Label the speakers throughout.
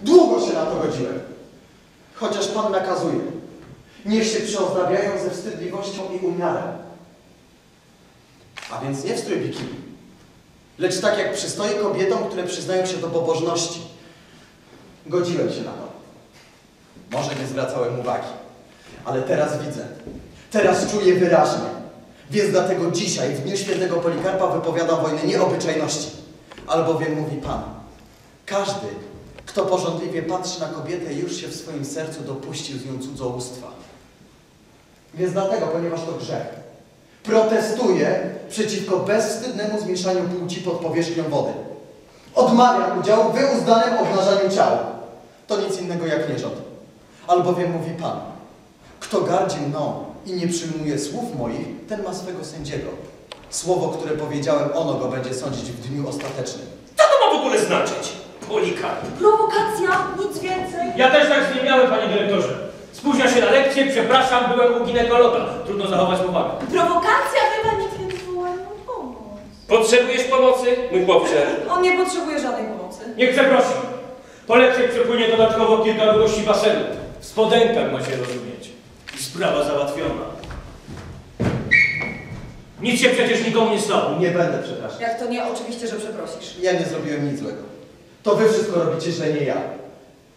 Speaker 1: Długo się na to godziłem. Chociaż Pan nakazuje. Niech się przeozdabiają ze wstydliwością i umiarem. A więc nie w strój bikini, lecz tak jak przystoi kobietom, które przyznają się do pobożności. Godziłem się na to. Może nie zwracałem uwagi, ale teraz widzę, teraz czuję wyraźnie. Więc dlatego dzisiaj, w dniu świętego Polikarpa, wypowiadam wojnę nieobyczajności. Albowiem mówi Pan, każdy, kto porządliwie patrzy na kobietę, już się w swoim sercu dopuścił z nią cudzołóstwa. Więc dlatego, ponieważ to grzech, protestuję przeciwko bezwstydnemu zmieszaniu płci pod powierzchnią wody. Odmawiam udziału w wyuzdanym obnażaniu ciała. To nic innego jak nierząd. Albowiem mówi Pan, kto gardzi mną i nie przyjmuje słów moich, ten ma swego sędziego. Słowo, które powiedziałem, ono go będzie sądzić w dniu ostatecznym.
Speaker 2: Co to ma w ogóle znaczyć? Polikarp.
Speaker 3: Prowokacja, nic więcej.
Speaker 4: Ja też tak nie miałem, panie dyrektorze. Spóźnia się na lekcję, przepraszam, byłem u ginekologa. Trudno zachować powagę.
Speaker 3: Prowokacja chyba nikt nie wywołał pomoc.
Speaker 2: Potrzebujesz pomocy, mój chłopcze?
Speaker 3: On nie potrzebuje żadnej pomocy.
Speaker 4: Niech przeprosi. Po lekcji przepłynie dodatkowo kilka długości basenu. W spodenkach macie rozumieć. I sprawa załatwiona. Nic się przecież nikomu nie stało.
Speaker 1: Nie będę przepraszał.
Speaker 3: Jak to nie, oczywiście, że przeprosisz.
Speaker 1: Ja nie zrobiłem nic złego. To wy wszystko robicie źle, nie ja.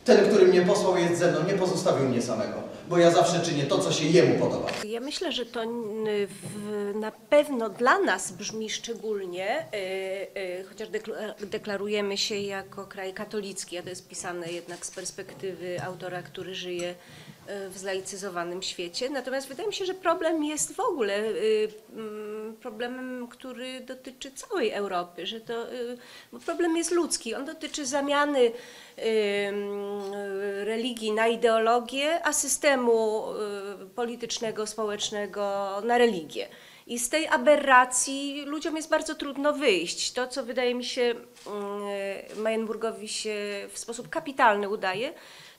Speaker 1: Ten, który mnie posłał jest ze mną, nie pozostawił mnie samego, bo ja zawsze czynię to, co się jemu podoba.
Speaker 5: Ja myślę, że to w, na pewno dla nas brzmi szczególnie, y, y, chociaż dekla- deklarujemy się jako kraj katolicki, a to jest pisane jednak z perspektywy autora, który żyje y, w zlaicyzowanym świecie. Natomiast wydaje mi się, że problem jest w ogóle y, mm, problemem, który dotyczy całej Europy, że to, y, problem jest ludzki, on dotyczy zamiany y, mm, religii na ideologię, a systemu y, politycznego, społecznego na religię. I z tej aberracji ludziom jest bardzo trudno wyjść. To, co wydaje mi się y, Majenburgowi się w sposób kapitalny udaje,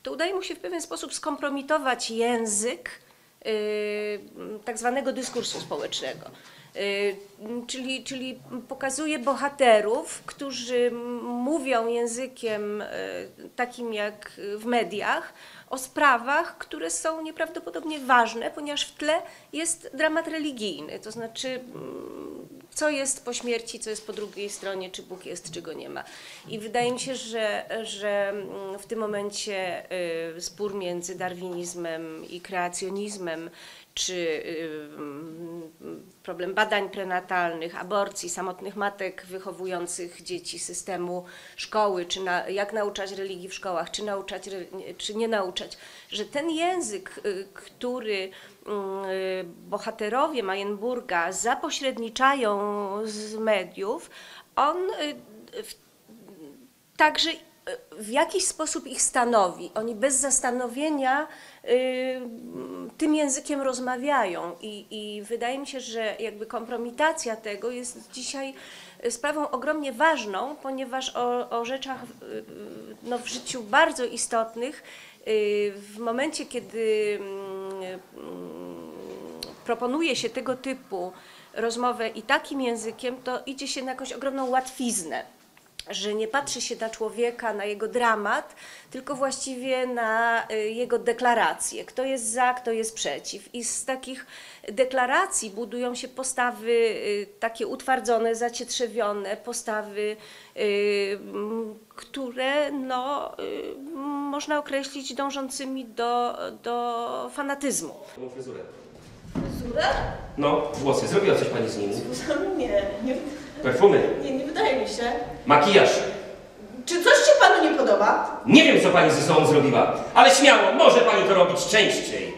Speaker 5: to udaje mu się w pewien sposób skompromitować język y, tak zwanego dyskursu społecznego. Y, Czyli, czyli pokazuje bohaterów, którzy mówią językiem y, takim jak w mediach o sprawach, które są nieprawdopodobnie ważne, ponieważ w tle jest dramat religijny, to znaczy mm, co jest po śmierci, co jest po drugiej stronie, czy Bóg jest, czy go nie ma. I wydaje mi się, że, że mm, w tym momencie y, spór między darwinizmem i kreacjonizmem, czy y, mm, problem badań prenatalnych, aborcji, samotnych matek wychowujących dzieci systemu szkoły, czy na, jak nauczać religii w szkołach, czy nauczać, czy nie nauczać, że ten język, y, który y, bohaterowie Majenburga zapośredniczają z mediów, on y, także w jakiś sposób ich stanowi. Oni bez zastanowienia y, tym językiem rozmawiają i, i wydaje mi się, że jakby kompromitacja tego jest dzisiaj sprawą ogromnie ważną, ponieważ o, o rzeczach y, no, w życiu bardzo istotnych y, w momencie, kiedy mm, proponuje się tego typu rozmowę i takim językiem, to idzie się na jakąś ogromną łatwiznę że nie patrzy się na człowieka, na jego dramat, tylko właściwie na y, jego deklaracje. Kto jest za, kto jest przeciw. I z takich deklaracji budują się postawy y, takie utwardzone, zacietrzewione, postawy, y, które no, można określić dążącymi do, do fanatyzmu.
Speaker 2: Fryzurę.
Speaker 3: Zurę?
Speaker 2: No, włosy. Zrobiła coś pani z nimi?
Speaker 3: Nie, nie,
Speaker 2: Perfumy.
Speaker 3: nie, nie wydaje mi się.
Speaker 2: Makijaż.
Speaker 3: Czy coś się panu nie podoba?
Speaker 2: Nie wiem, co pani ze sobą zrobiła, ale śmiało, może pani to robić częściej.